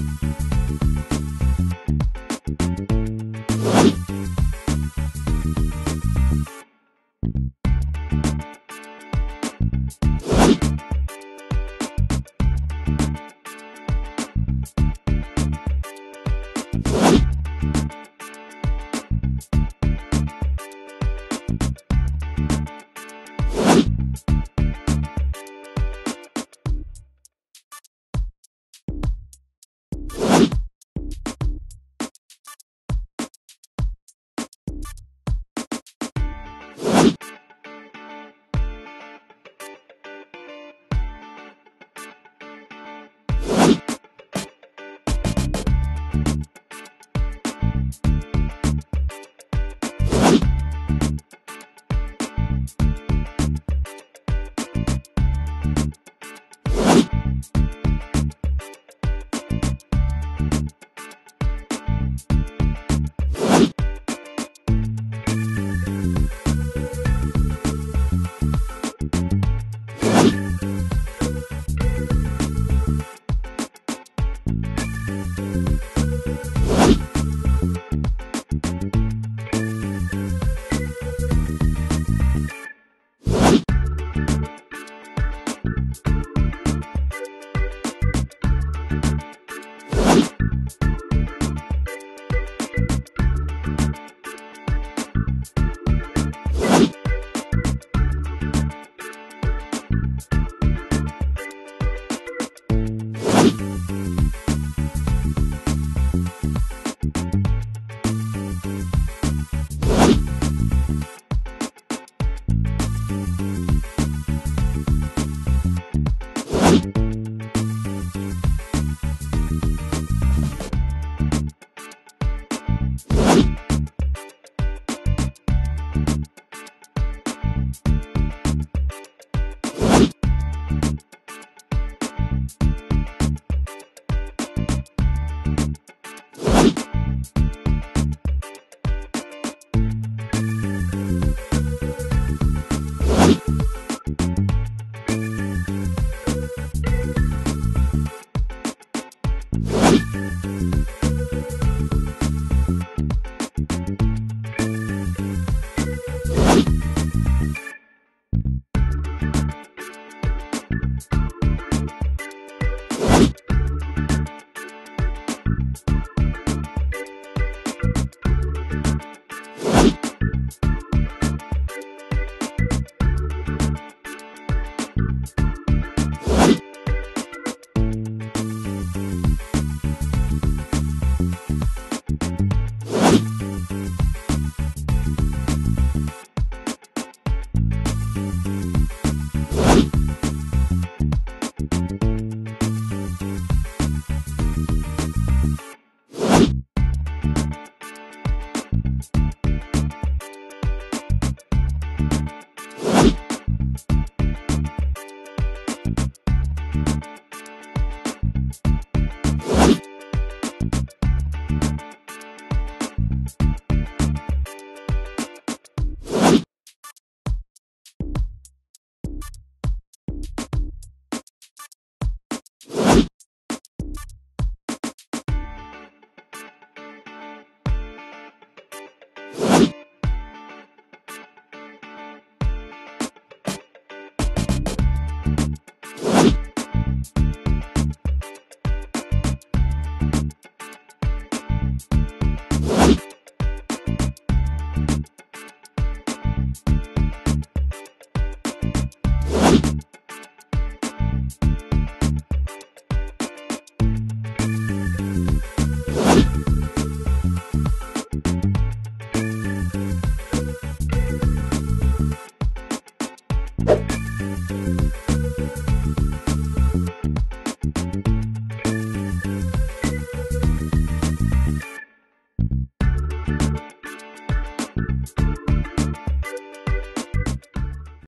you You